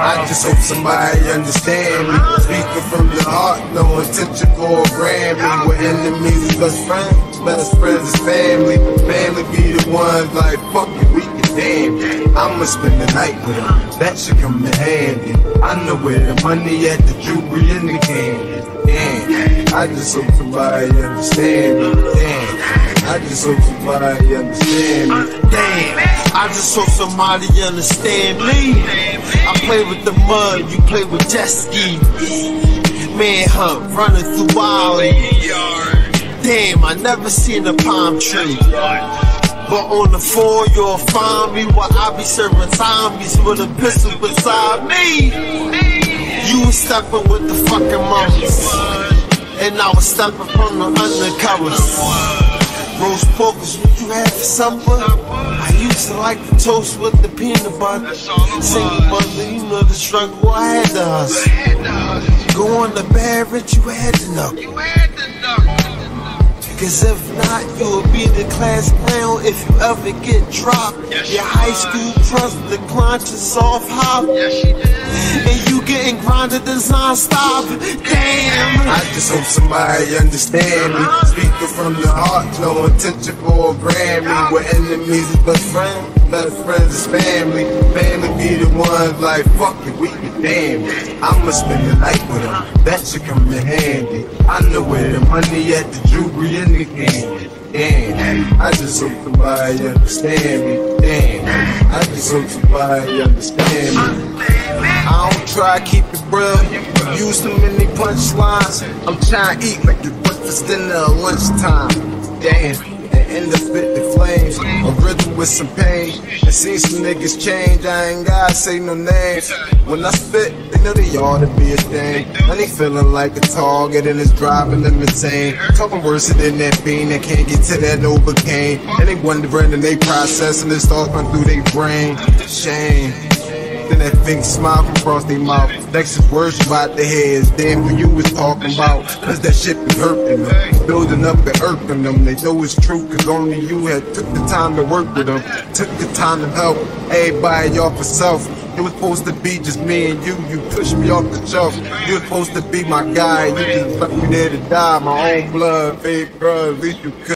I just hope somebody understand me. Speaking from the heart, no intention for a Grammy. We're enemies, best friends, best friends is family. Family be the ones like, fuck it, we can damn. I'ma spend the night with them, that should come in handy. I know where the money at, the jewelry and the candy. Damn, I just hope somebody understand me. Damn, I just hope somebody understand me. Damn. I just hope somebody understand me. I play with the mud, you play with jet ski. Manhunt running through Wally. Damn, I never seen a palm tree. But on the floor, you'll find me while I be serving zombies with a pistol beside me. You was stepping with the fucking mummies. And I was stepping from the undercovers. Roast pork is what you had for supper. I used to like the toast with the peanut butter. Single mother, you know the struggle I had to hustle. Go on the bad rich, you had to know. Cause if not, you'll be the class clown if you ever get dropped. Your high school trust declined to soft hop. And you getting grinded as non-stop. Damn. I just hope somebody understand me. Speaking from the heart, no intention for a Grammy. We're enemies, but friends. Best friends is family. Family be ones like, fuck it, we can damn I'ma spend the night with them, that should come in handy. I know where the money at, the jewelry and the candy. Damn, I just hope somebody understand me. Damn, I just hope somebody understand me. I don't try to keep it real. Use too many punchlines. I'm trying to eat like the breakfast dinner at lunchtime. Damn and end up spit the flames. A rhythm with some pain. Seen some niggas change, I ain't gotta say no names. When I spit, they know they ought to be a thing. And they feeling like a target and it's driving them insane. Talking worse than that bean that can't get to that Novocaine. And they wondering and they processing this thoughts run through their brain. Shame. That fake smile from across their mouth. Next is words about the heads. Damn who you was talking about. Cause that shit be hurting them. Building up and irking them. They know it's true cause only you had took the time to work with them. Took the time to help everybody off yourself. It was supposed to be just me and you. You pushed me off the shelf. You were supposed to be my guy. You just left me there to die. My own blood, fake blood. At least you could.